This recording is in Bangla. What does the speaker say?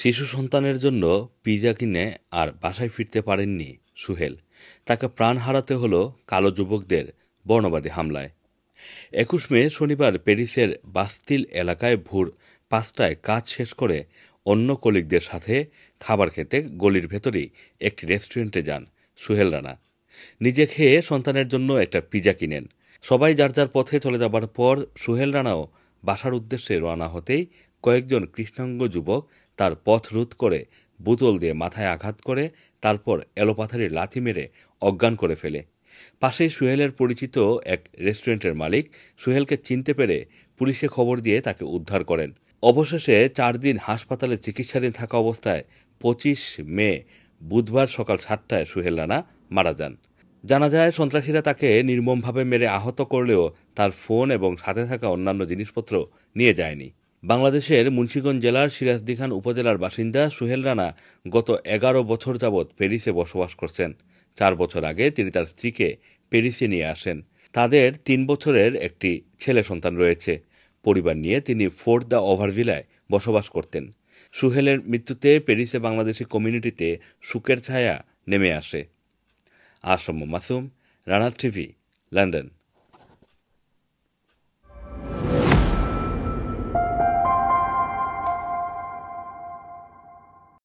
শিশু সন্তানের জন্য পিজা কিনে আর বাসায় ফিরতে পারেননি সুহেল। তাকে প্রাণ হারাতে হলো কালো যুবকদের বর্ণবাদী হামলায়। একুশ মে শনিবার প্যারিসের বাস্তিল এলাকায় ভোর পাঁচটায় কাজ শেষ করে অন্য কলিগদের সাথে খাবার খেতে গলির ভেতরেই একটি রেস্টুরেন্টে যান সুহেল রানা। নিজে খেয়ে সন্তানের জন্য একটা পিজা কিনেন। সবাই যার যার পথে চলে যাবার পর সুহেল রানাও বাসার উদ্দেশ্যে রওনা হতেই কয়েকজন কৃষ্ণাঙ্গ যুবক তার পথ রোধ করে বোতল দিয়ে মাথায় আঘাত করে, তারপর এলোপাথারি লাথি মেরে অজ্ঞান করে ফেলে। পাশেই সুহেলের পরিচিত এক রেস্টুরেন্টের মালিক সুহেলকে চিনতে পেরে পুলিশে খবর দিয়ে তাকে উদ্ধার করেন। অবশেষে চার দিন হাসপাতালে চিকিৎসাধীন থাকা অবস্থায় পঁচিশ মে, বুধবার সকাল সাতটায় সুহেল রানা মারা যান। জানা যায়, সন্ত্রাসীরা তাকে নির্মমভাবে মেরে আহত করলেও তার ফোন এবং সাথে থাকা অন্যান্য জিনিসপত্র নিয়ে যায়নি। বাংলাদেশের মুন্সিগঞ্জ জেলার সিরাজদি খান উপজেলার বাসিন্দা সুহেল রানা গত এগারো বছর যাবৎ প্যারিসে বসবাস করছেন। চার বছর আগে তিনি তার স্ত্রীকে প্যারিসে নিয়ে আসেন। তাদের তিন বছরের একটি ছেলে সন্তান রয়েছে। পরিবার নিয়ে তিনি ফোর্ট দ্য ওভারভিলায় বসবাস করতেন। সুহেলের মৃত্যুতে প্যারিসে বাংলাদেশি কমিউনিটিতে সুখের ছায়া নেমে আসে। Assam Masum, Rana TV, London.